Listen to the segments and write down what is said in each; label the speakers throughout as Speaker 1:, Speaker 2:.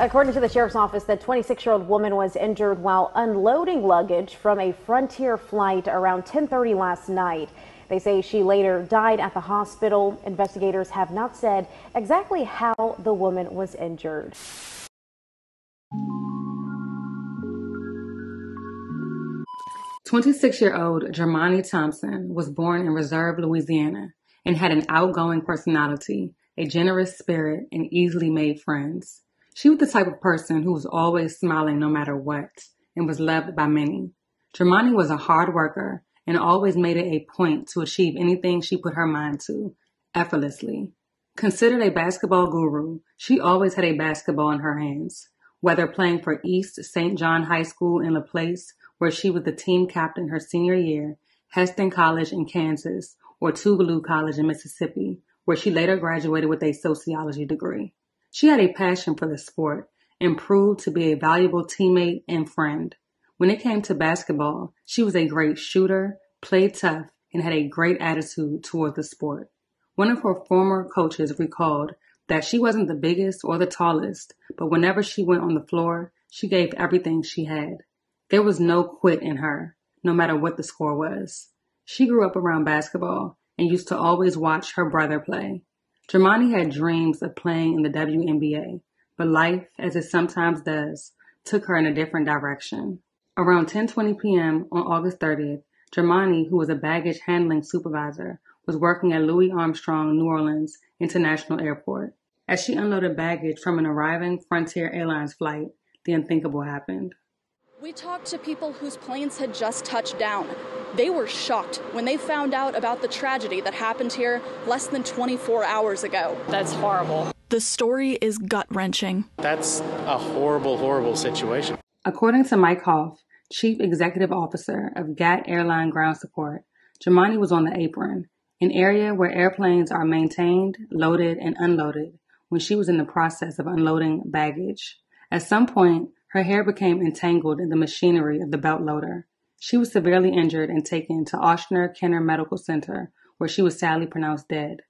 Speaker 1: According to the sheriff's office, the 26 year old woman was injured while unloading luggage from a Frontier flight around 1030 last night. They say she later died at the hospital. Investigators have not said exactly how the woman was injured.
Speaker 2: Twenty-six-year-old Jermani Thompson was born in Reserve, Louisiana, and had an outgoing personality, a generous spirit, and easily made friends. She was the type of person who was always smiling no matter what and was loved by many. Jermani was a hard worker and always made it a point to achieve anything she put her mind to, effortlessly. Considered a basketball guru, she always had a basketball in her hands. Whether playing for East St. John High School in Laplace, where she was the team captain her senior year, Hesston College in Kansas, or Tougaloo College in Mississippi, where she later graduated with a sociology degree. She had a passion for the sport and proved to be a valuable teammate and friend. When it came to basketball, she was a great shooter, played tough, and had a great attitude toward the sport. One of her former coaches recalled that she wasn't the biggest or the tallest, but whenever she went on the floor, she gave everything she had. There was no quit in her, no matter what the score was. She grew up around basketball and used to always watch her brother play. Jermani had dreams of playing in the WNBA, but life, as it sometimes does, took her in a different direction. Around 10:20 p.m. on August 30th, Jermani, who was a baggage handling supervisor, was working at Louis Armstrong New Orleans International Airport. As she unloaded baggage from an arriving Frontier Airlines flight, the unthinkable happened.
Speaker 3: We talked to people whose planes had just touched down. They were shocked when they found out about the tragedy that happened here less than 24 hours ago.
Speaker 4: That's horrible.
Speaker 5: The story is gut wrenching.
Speaker 6: That's a horrible, horrible situation.
Speaker 2: According to Mike Hoff, Chief Executive Officer of GAT Airline Ground Support, Jermani was on the apron, an area where airplanes are maintained, loaded, and unloaded, when she was in the process of unloading baggage. At some point, her hair became entangled in the machinery of the belt loader. She was severely injured and taken to Ochsner Kenner Medical Center, where she was sadly pronounced dead.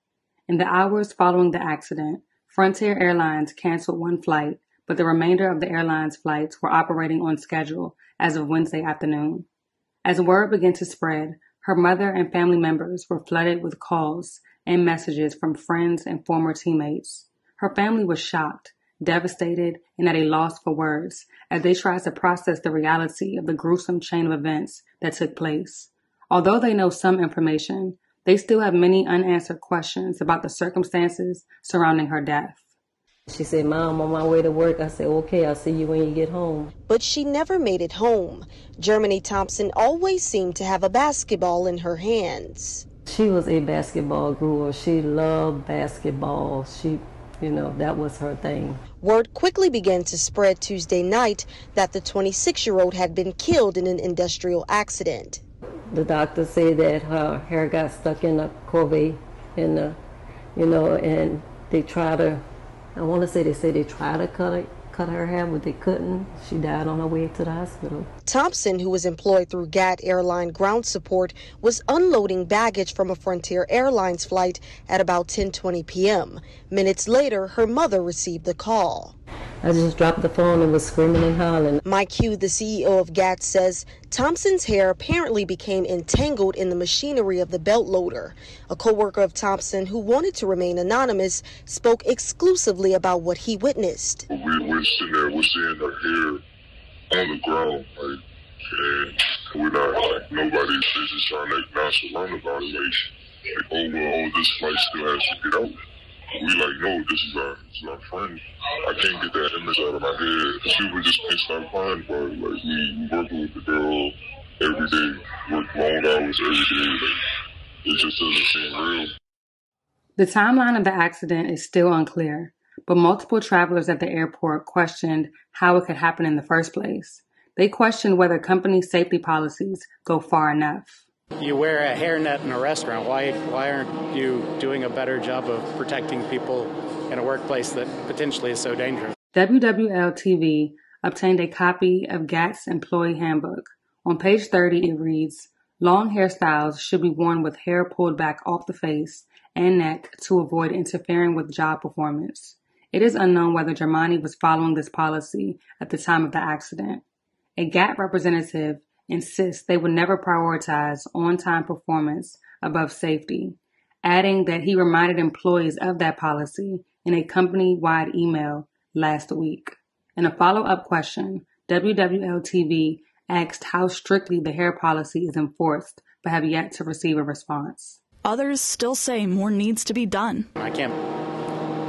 Speaker 2: In the hours following the accident, Frontier Airlines canceled one flight, but the remainder of the airline's flights were operating on schedule as of Wednesday afternoon. As word began to spread, her mother and family members were flooded with calls and messages from friends and former teammates. Her family was shocked devastated, and at a loss for words as they try to process the reality of the gruesome chain of events that took place. Although they know some information, they still have many unanswered questions about the circumstances surrounding her death.
Speaker 7: She said, Mom, on my way to work. I said, Okay, I'll see you when you get home.
Speaker 8: But she never made it home. Jermani Thompson always seemed to have a basketball in her hands.
Speaker 7: She was a basketball girl. She loved basketball. She you know, that was her thing.
Speaker 8: Word quickly began to spread Tuesday night that the 26 year old had been killed in an industrial accident.
Speaker 7: The doctor said that her hair got stuck in a corvée, in the, uh, you know, and they tried to, I want to say they said they tried to cut it, cut her hair, but they couldn't. She died on her way to the hospital.
Speaker 8: Thompson, who was employed through GAT Airline Ground Support, was unloading baggage from a Frontier Airlines flight at about 10:20 p.m. Minutes later, her mother received the call.
Speaker 7: I just dropped the phone and was screaming and hollering.
Speaker 8: Mike Hugh, the CEO of GAT, says Thompson's hair apparently became entangled in the machinery of the belt loader. A co-worker of Thompson who wanted to remain anonymous spoke exclusively about what he witnessed.
Speaker 9: We were sitting there, we're seeing her hair on the ground, like, and we're not, like, nobody's just trying to act nonchalant about it, like, like, oh, well, oh, this flight still has to get out we like, no, this is our, this is our friend. I can't get that image out of my head. She was just can't stop crying it. Like, we, we working with the girl every day, work long hours every day. Like, it just doesn't seem real.
Speaker 2: The timeline of the accident is still unclear, but multiple travelers at the airport questioned how it could happen in the first place. They questioned whether company safety policies go far enough.
Speaker 6: You wear a hairnet in a restaurant. Why, why aren't you doing a better job of protecting people in a workplace that potentially is so dangerous?
Speaker 2: WWL TV obtained a copy of GAT's employee handbook. On page 30, it reads Long hairstyles should be worn with hair pulled back off the face and neck to avoid interfering with job performance. It is unknown whether Jermani was following this policy at the time of the accident. A GAT representative insists they would never prioritize on time performance above safety, adding that he reminded employees of that policy in a company wide email last week. In a follow up question, WWL TV asked how strictly the hair policy is enforced, but have yet to receive a response.
Speaker 5: Others still say more needs to be done.
Speaker 6: I can't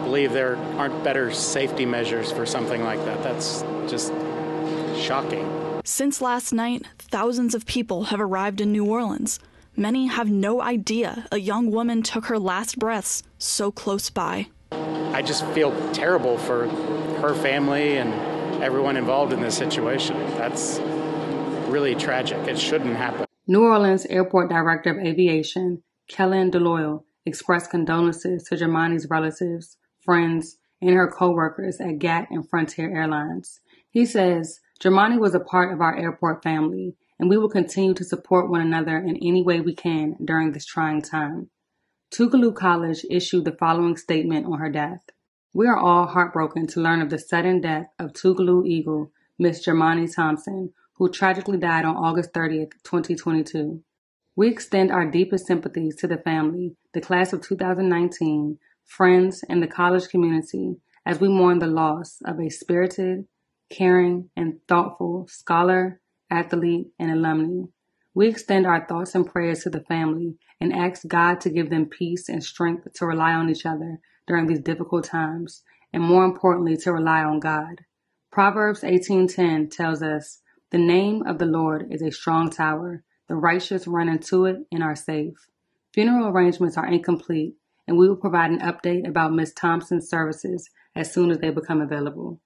Speaker 6: believe there aren't better safety measures for something like that. That's just shocking.
Speaker 5: Since last night, thousands of people have arrived in New Orleans. Many have no idea a young woman took her last breaths so close by.
Speaker 6: I just feel terrible for her family and everyone involved in this situation. That's really tragic. It shouldn't happen.
Speaker 2: New Orleans Airport Director of Aviation, Kellen Dolliole, expressed condolences to Jermani's relatives, friends, and her co-workers at GAT and Frontier Airlines. He says, Jermani was a part of our airport family, and we will continue to support one another in any way we can during this trying time. Tougaloo College issued the following statement on her death. We are all heartbroken to learn of the sudden death of Tougaloo Eagle, Miss Jermani Thompson, who tragically died on August 30th, 2022. We extend our deepest sympathies to the family, the class of 2019, friends, and the college community as we mourn the loss of a spirited, caring, and thoughtful scholar, athlete, and alumni. We extend our thoughts and prayers to the family and ask God to give them peace and strength to rely on each other during these difficult times, and more importantly, to rely on God. Proverbs 18:10 tells us, "The name of the Lord is a strong tower; the righteous run into it and are safe." Funeral arrangements are incomplete, and we will provide an update about Ms. Thompson's services as soon as they become available.